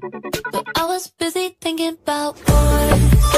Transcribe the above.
But I was busy thinking about boys.